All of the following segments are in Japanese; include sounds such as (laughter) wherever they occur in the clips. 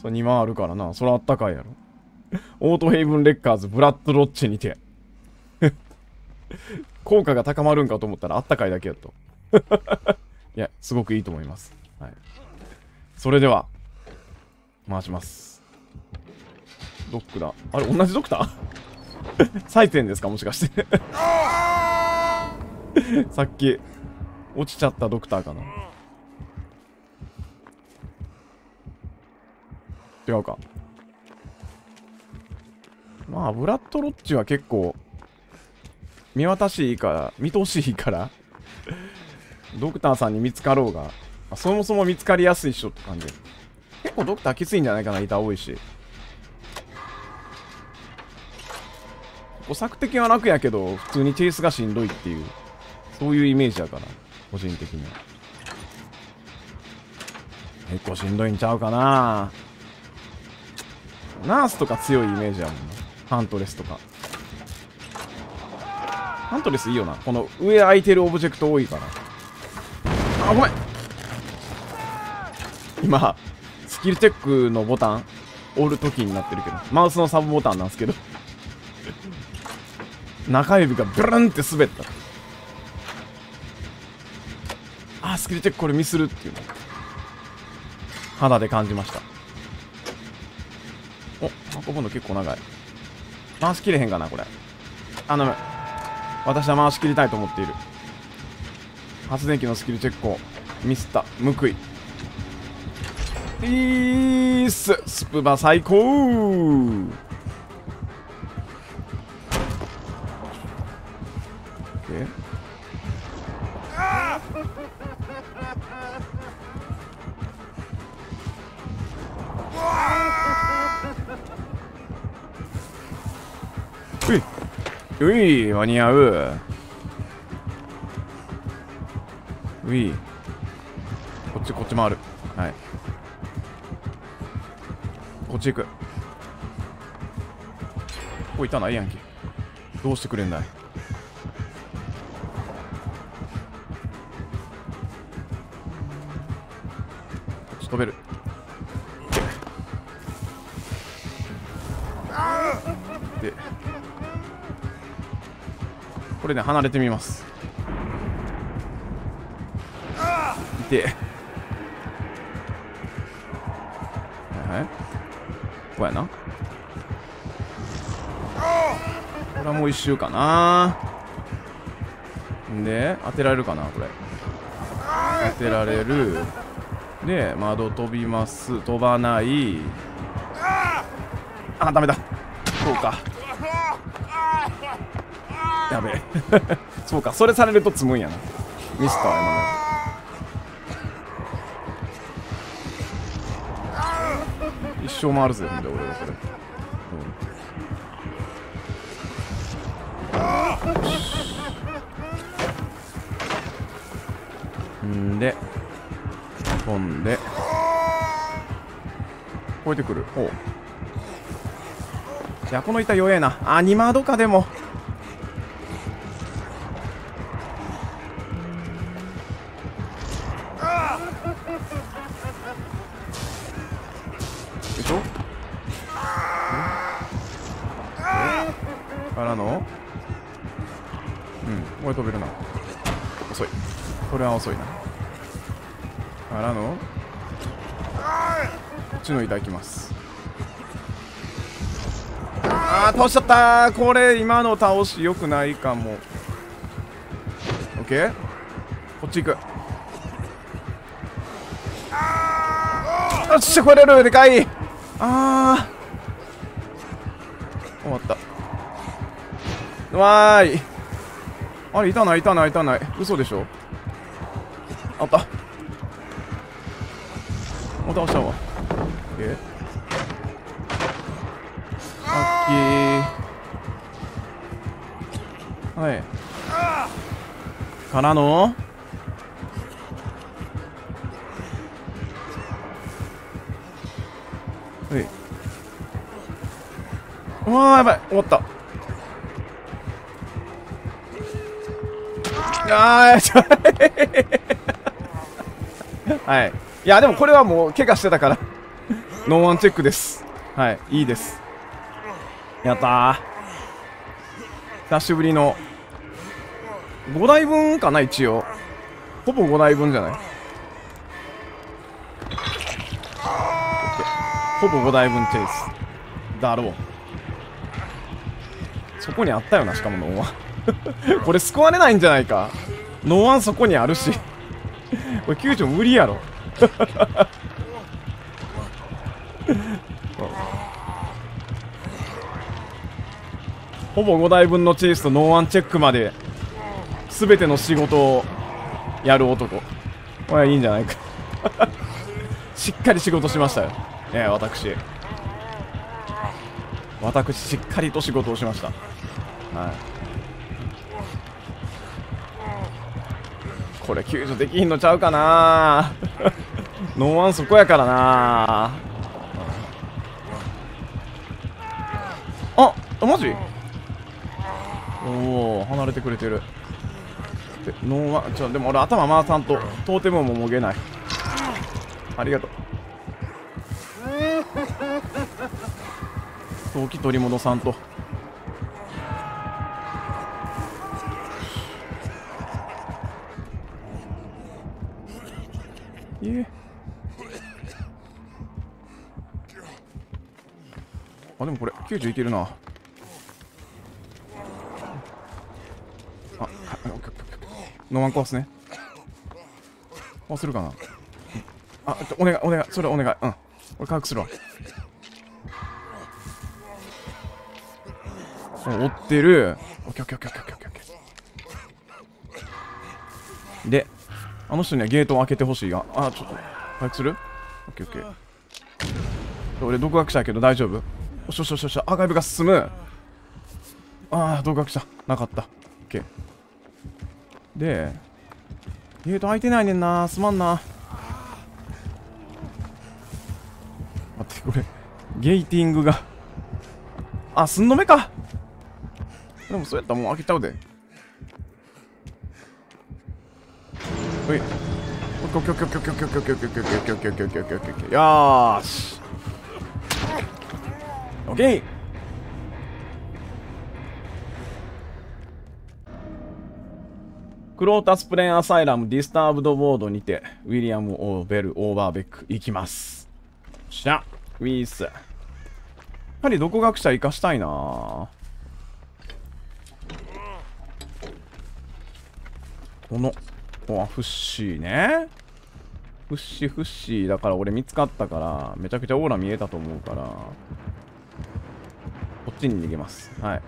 それ2万あるからな。それあったかいやろ。オートヘイブンレッカーズ、ブラッドロッチにて。(laughs) 効果が高まるんかと思ったらあったかいだけやと。(laughs) いや、すごくいいと思います。はい。それでは、回します。ドックだ。あれ、同じドクター？(laughs) 採点ですか？もしかして。さっき、落ちちゃったドクターかな。違うか。まあ、ブラッドロッチは結構、見渡しいいから、見通しいいから、(laughs) ドクターさんに見つかろうが、そもそも見つかりやすいっしょって感じ。結構ドクターきついんじゃないかな、板多いし。お作的は楽やけど、普通にチェイスがしんどいっていう、そういうイメージやから、個人的には。結構しんどいんちゃうかなナースとか強いイメージやもんな。ハントレスとか。ハントレスいいよな。この上空いてるオブジェクト多いから。あ、ごめん今、スキルチェックのボタン、折るときになってるけど、マウスのサブボタンなんですけど、中指がブルンって滑った。あ、スキルチェックこれミスるっていうの。肌で感じました。運ぶの結構長い。回しきれへんかな、これ。頼む。私は回しきりたいと思っている。発電機のスキルチェックをミスった。報い。いいっす。スプバ最高い間に合う。ういこっちこっち回る。はい。こっち行く。おいたないやんけどうしてくれんだい？こっち飛べる。でこれね離れてみます。いてはいはい。こうやな。これはもう一周かな。んで当てられるかなこれ。当てられる。で窓飛びます。飛ばない。あダメだ。そうか。やべえ。そうか。それされると積むんやな。ミスったわ今の一生回るぜほんで俺はこれ、うん、んで飛んで越えてくる。ほう。いやこの板弱えな。あ2マードかでも。ちの板行きます。あー倒しちゃった。これ今の倒し良くないかも。オッケーこっち行く。よっしゃ超えれるでかい。あー。終わった。わーい。あれいたないいたないいたない。嘘でしょ？あった。倒したわえ？ラッキー。はい。からの？はい。うわーやばい。終わった。あーちょ (laughs) はいいやでもこれはもう怪我してたから。(laughs) ノーワンチェックです。はいいいです。やった久しぶりの。5台分かな一応。ほぼ5台分じゃない。ほぼ5台分チェイス。だろう。そこにあったよなしかもノーワン。(laughs) これ救われないんじゃないか。ノーワンそこにあるし。これ救助無理やろ。(laughs) ほぼ5台分のチェイスとノーワンチェックまで全ての仕事をやる男。これはいいんじゃないか。(laughs) しっかり仕事しましたよ。ええ私。私しっかりと仕事をしました。はい。これ救助できひんのちゃうかな。ノーワンそこやからな。あマジ？おお離れてくれてる。ノーワンちょでも俺頭回さんとトーテムももげない。ありがとう。早期取り戻さんと。いえ90いけるな。あはいオッケーオッケーオッケーノーマン壊すね。壊せるかな。あちょお願いお願いそれお願い。うん。俺回復するわ。追ってる。オッケーオッケーオッケーオッケーオッケーオッケー。であの人にはゲートを開けてほしいが。あちょっと回復する？オッケーオッケー。俺独学者やけど大丈夫？おしょしょしょしアーカイブが進む。ああ独学者なかった。オッケー。でゲート開いてないねんな。すまんな。待ってこれゲーティングが。あすんのめか。でもそうやったらもう開けちゃうで。ほい。オッケーオッケーオッケーオッケーオッケーオッケーオッケーオッケーオッケーオッケーオッケーオッケーオッケーオッケーオッケーよーしオッケークロータスプレーンアサイラムディスターブドボードにてウィリアム・オーベル・オーバーベック行きます。しゃウィース。やはり独学者生かしたいな。このおフッシーね。フッシーフッシーだから俺見つかったからめちゃくちゃオーラ見えたと思うから。ちに逃げます。はい。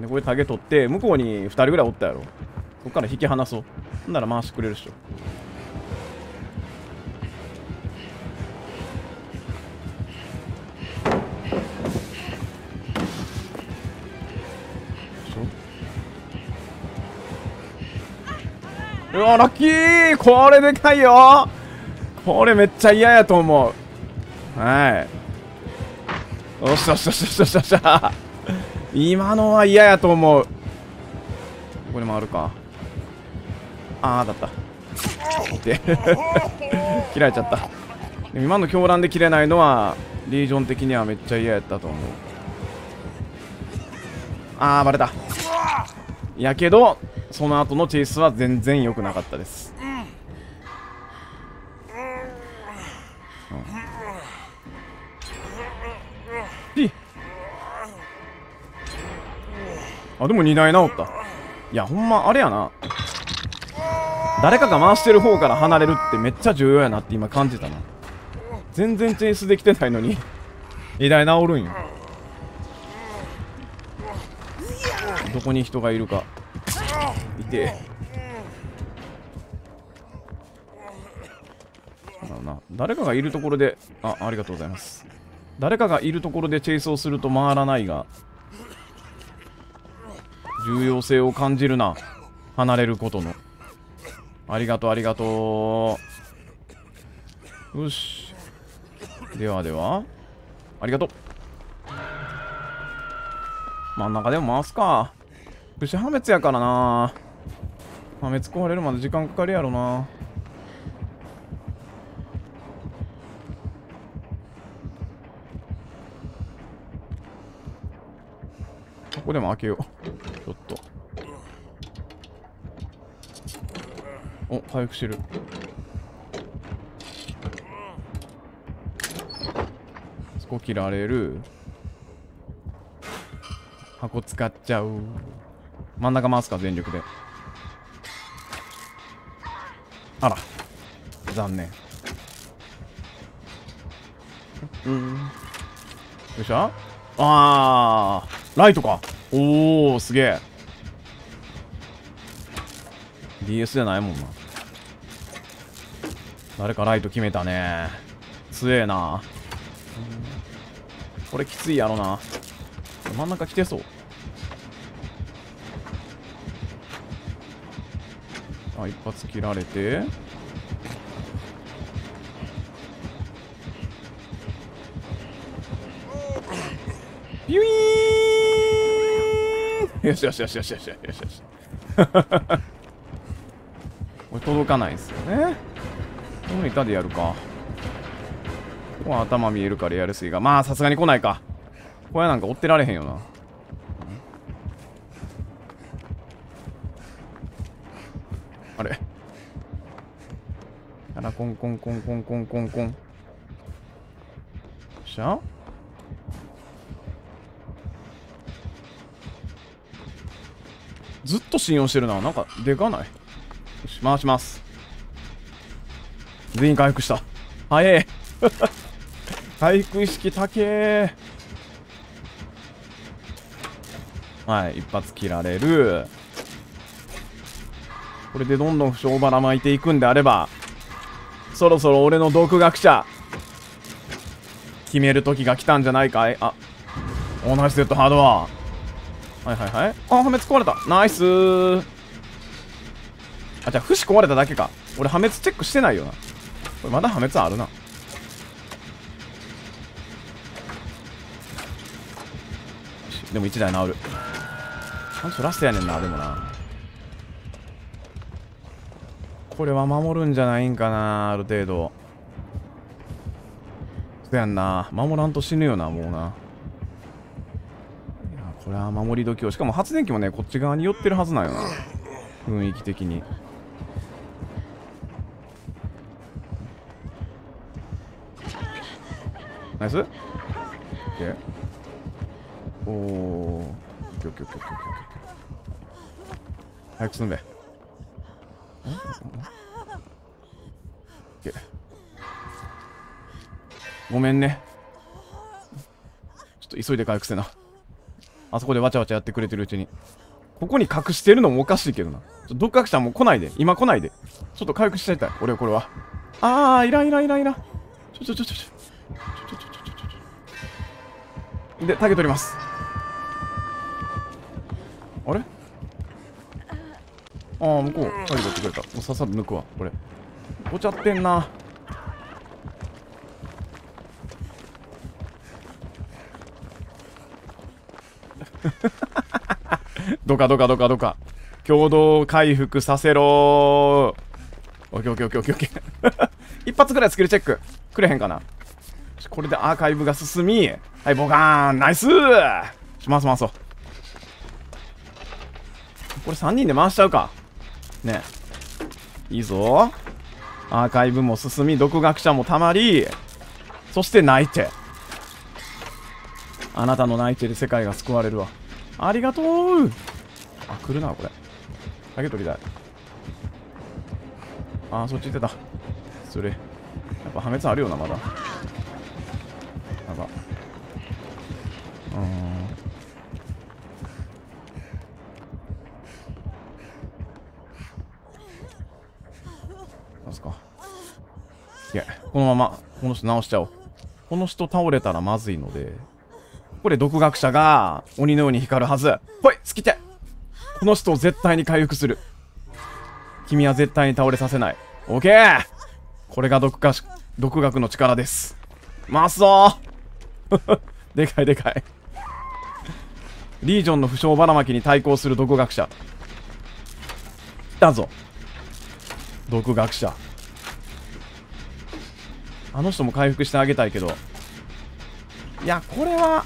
でこれタゲ取って向こうに2人ぐらいおったやろ。そっから引き離そう。ほんなら回してくれるっしょ。うわラッキー！これでかいよ。これめっちゃ嫌やと思う。はい。よしよしよしよしよしよし今のは嫌やと思うここにもあるかああだった切られちゃった今の狂乱で切れないのはリージョン的にはめっちゃ嫌やったと思うああバレたやけどその後のチェイスは全然良くなかったです、あでも2台直った。いやほんまあれやな。誰かが回してる方から離れるってめっちゃ重要やなって今感じたな。全然チェイスできてないのに。2台直るんよ。どこに人がいるか。いて。だろうな誰かがいるところであありがとうございます。誰かがいるところでチェイスをすると回らないが重要性を感じるな。離れることの。ありがとうありがとう。よし。ではでは。ありがとう。真ん中でも回すか。武士破滅やからな。破滅壊れるまで時間かかるやろな。ここでも開けよう。お回復してる。そこ切られる。箱使っちゃう。真ん中回すか全力で。あら。残念。うん。よいしょあー。ライトか。おおすげえ。DS じゃないもんな。誰かライト決めたね。強えな。これきついやろな。真ん中来てそう。あ一発切られて。ビュイーン！よしよしよしよしよしよしよし。届かないですよね。この板でやるか。ここは頭見えるからやるすぎがまあさすがに来ないか。小屋なんか追ってられへんよな。あれ。あらコンコンコンコンコンコンコン。よっしゃ。ずっと信用してるな。なんかでかない。回します。全員回復した。早え (laughs) 回復意識高えはい一発切られる。これでどんどん負傷ばらまいていくんであればそろそろ俺の独学者決める時が来たんじゃないかい？あ同じセットハードははいはいはい。あ破滅壊れた。ナイス。あじゃあ節壊れただけか。俺破滅チェックしてないよな。これまだ破滅あるな。でも1台治る。あんそラストやねんなでもな。これは守るんじゃないんかなある程度。そやんな。守らんと死ぬよなもうな。いやこれは守り時を。しかも発電機もねこっち側に寄ってるはずなんよな。雰囲気的に。ナイスオッケーおおオッケーオッケーオッケーオッケーオッケー早く進んでオッケーごめんねちょっと急いで回復せなあそこでわちゃわちゃやってくれてるうちにここに隠してるのもおかしいけどな独学者も来ないで。今来ないで。ちょっと回復しちゃいたい。俺はこれは。あー、いらんいらんいらんいらん。ちょちょちょちょちょ。ちょちょちょちょちょちょ。で、タゲ取ります。あれああ、向こう。タゲ取ってくれた。もうさっさと抜くわ、これ。おちゃってんな。どかどかどかどか。共同回復させろ。オッケーオッケーオッケーオッケーオッケー。(laughs) 一発ぐらいスキルチェック。くれへんかな？これでアーカイブが進みはいボカーン。ナイス！ーします回そう。これ3人で回しちゃうか。ね。いいぞ。アーカイブも進み独学者もたまりそして泣いて。あなたの泣いてで世界が救われるわ。ありがとう。あ来るなこれ。竹取りたいあーそっち行ってた。それ。やっぱ破滅あるよなまだ。なんかうん。なんすか。いやこのままこの人直しちゃおう。この人倒れたらまずいのでこれ独学者が鬼のように光るはず。ほい好きてこの人を絶対に回復する。君は絶対に倒れさせない。オッケーこれが独学独学の力です。回すぞー！(laughs) でかいでかい。リージョンの負傷ばらまきに対抗する独学者。来たぞ。独学者。あの人も回復してあげたいけど。いやこれは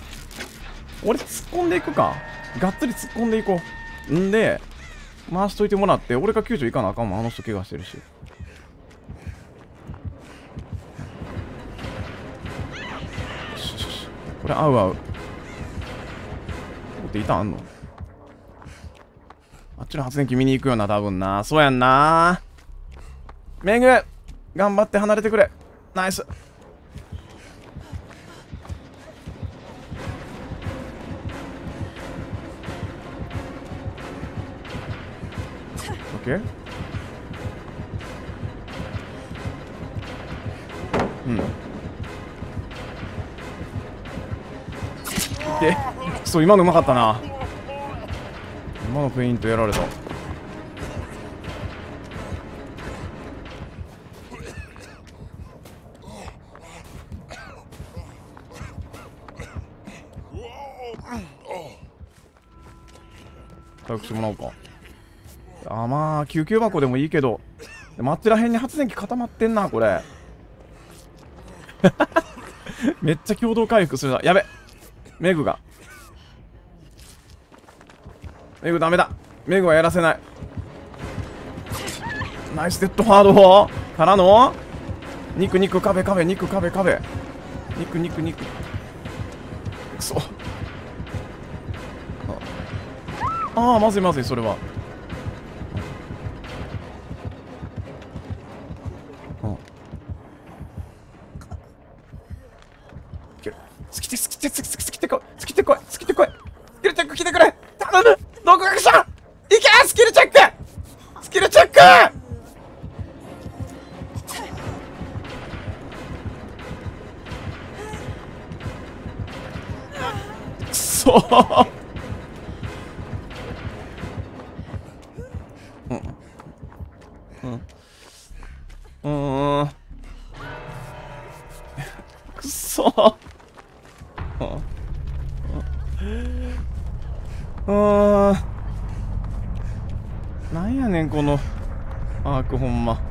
俺突っ込んでいくか。がっつり突っ込んでいこう。んで回しといてもらって俺が救助行かなあかんもんあの人怪我してるし。これ合う合う。ここって板あんの？あっちの発電機見に行くよな多分な。そうやんな。メグ頑張って離れてくれ。ナイス。オッケーうん。でそう今のうまかったな。今のフェイントやられた。回復してもらおうか。あまあ救急箱でもいいけど。でもあっちらへんに発電機固まってんなこれ。(laughs) めっちゃ共同回復するな。やべ。メグが。メグダメだ。メグはやらせない。ナイスデッドハードからの。肉肉壁壁肉壁壁。肉肉肉。くそ。ああまずいまずいそれは。このアークほんま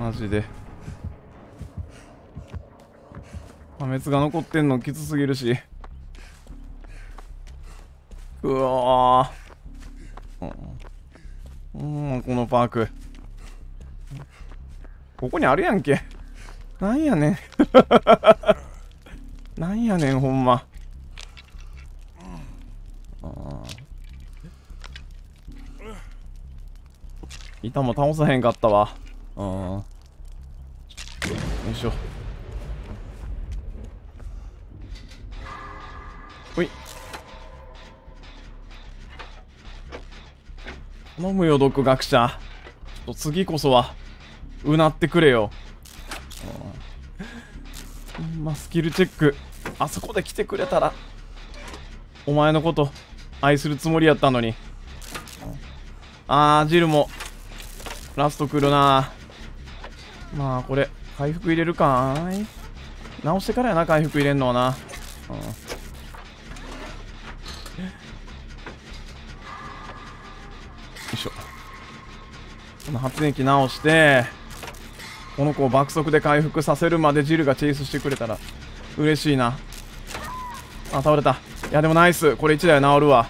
マジで。破滅が残ってんのきつすぎるし。うわうんうんこのパーク。ここにあるやんけ。なんやねん。(laughs) なんやねんほんま。板も倒さへんかったわ。うん。よいしょ。ほい。頼むよ独学者。ちょっと次こそはうなってくれよ。うん。まあスキルチェックあそこで来てくれたらお前のこと愛するつもりやったのに。あージルもラスト来るな。まあこれ回復入れるかーい。直してからやな回復入れんのはな、うん。よいしょ。この発電機直してこの子を爆速で回復させるまでジルがチェイスしてくれたら嬉しいな。あ倒れた。いやでもナイス。これ1台治るわ。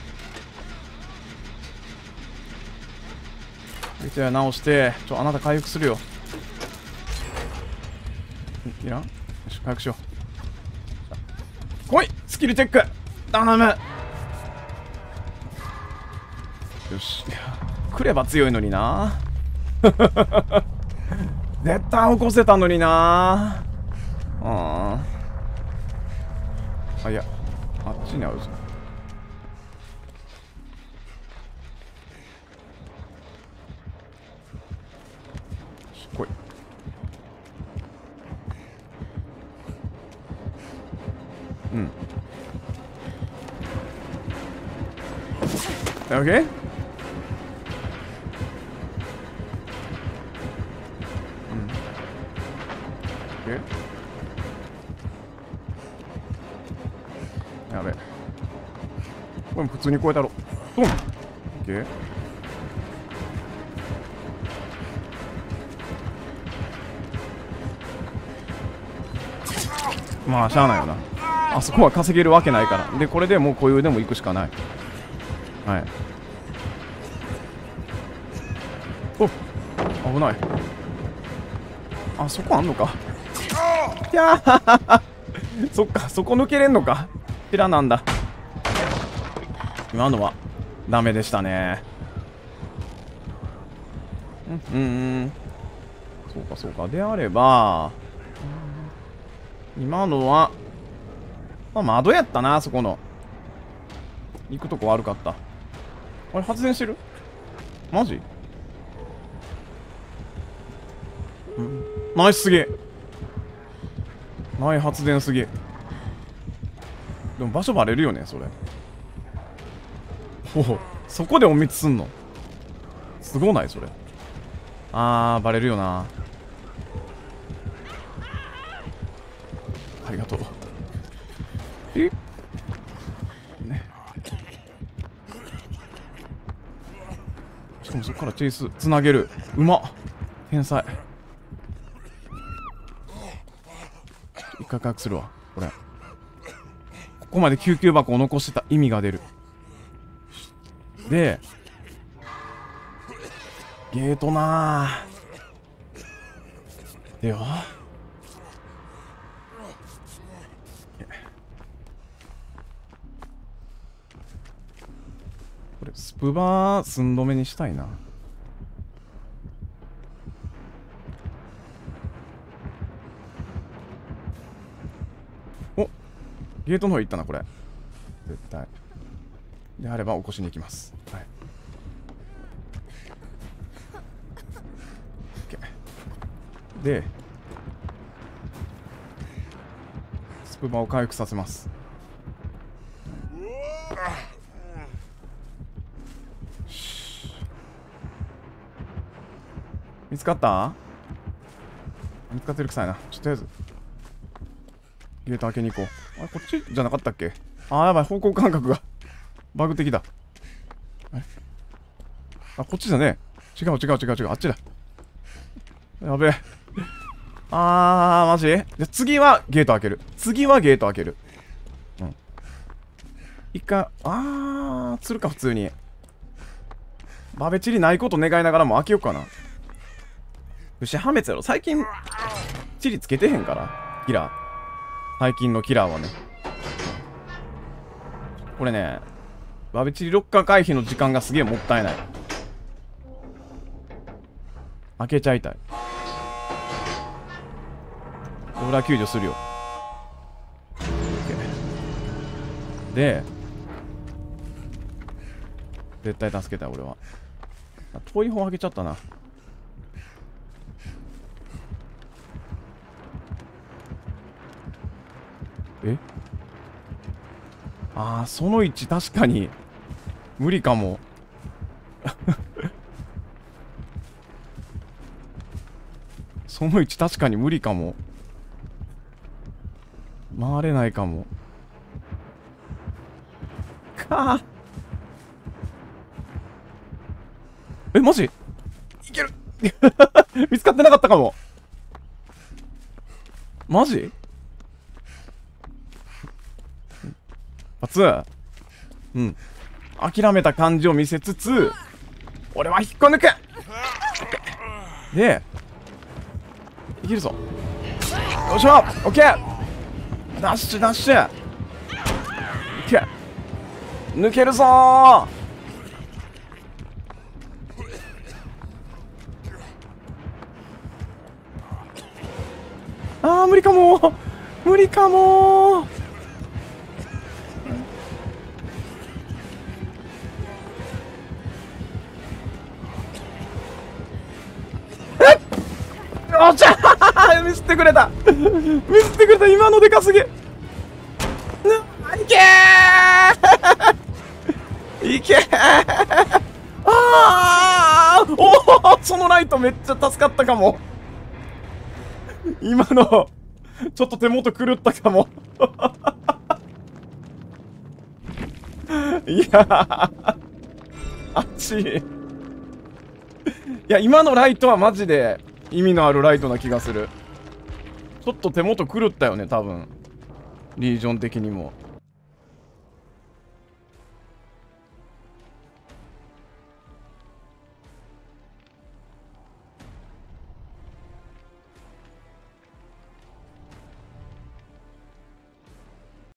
1台直してちょあなた回復するよ。いらん？よし回復しよう。来い！スキルチェック！頼む！よし。来れば強いのにな。(laughs) 絶対起こせたのにな。あ。あいやあっちにあるぞ。オッケーえやべこれ普通に超えたろ。ドンオッケーまあしゃあないよな。あそこは稼げるわけないから。でこれでもう固有でも行くしかない。はい。お危ない。あそこあんのか。いやー。(laughs) そっかそこ抜けれんのか。ピラなんだ。今のはダメでしたね。うんうん。そうかそうか。であれば今のはまあ窓やったなそこの。行くとこ悪かったあれ発電してる？マジ？うん。ナイスすげえ。ナイ発電すげえ。でも場所バレるよねそれ。ほうそこで隠密すんの？すごないそれ。あーバレるよな。チェイスつなげる。うまっ。天才。一回回復するわ。これ。ここまで救急箱を残してた意味が出る。でゲートなぁ。では？これスプバー寸止めにしたいな。ゲートの方行ったなこれ絶対であれば起こしに行きますはい OK でスプバーを回復させます見つかった？見つかってるくさいな。ちょっととりあえず。ゲート開けに行こう。あれ、こっちじゃなかったっけ？あー、やばい。方向感覚がバグ的だ。あれ？あ、こっちだね。違う違う違う違う。あっちだ。やべえ。あー、マジ？じゃ、次はゲート開ける。次はゲート開ける。うん。一回、あー、釣るか、普通に。バベチリないこと願いながらも開けようかな。牛破滅やろ最近チリつけてへんからキラー最近のキラーはね。これねバベチリロッカー回避の時間がすげえもったいない。開けちゃいたい。俺は救助するよ。で絶対助けたい俺は。遠い方開けちゃったなえああその位置確かに。無理かも。(laughs) その位置確かに無理かも。回れないかも。か。あえマジ？いける。(laughs) 見つかってなかったかも。マジ？発うん。諦めた感じを見せつつ俺は引っこ抜く。でいけるぞ。よいしょ。オッケー。ダッシュダッシュ。いけ抜けるぞ。ーあー無理かも無理かものでかすぎ。いけ (laughs) いけー。あおおそのライトめっちゃ助かったかも。今のちょっと手元狂ったかも。いやー。あっち。いいや今のライトはマジで意味のあるライトな気がする。ちょっと手元狂ったよね多分。リージョン的にも。